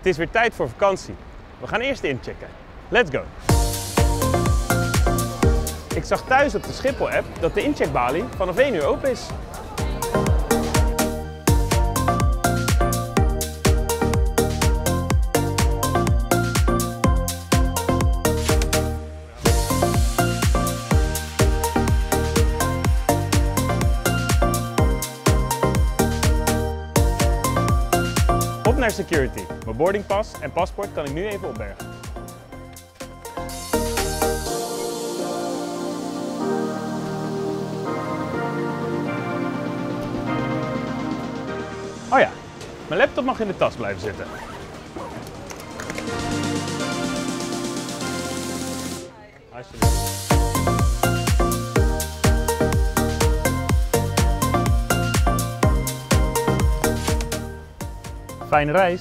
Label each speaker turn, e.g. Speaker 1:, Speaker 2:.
Speaker 1: Het is weer tijd voor vakantie. We gaan eerst inchecken. Let's go! Ik zag thuis op de Schiphol-app dat de incheckbalie vanaf 1 uur open is. Op naar security. Mijn boardingpas en paspoort kan ik nu even opbergen. Oh ja, mijn laptop mag in de tas blijven zitten. Fijne reis.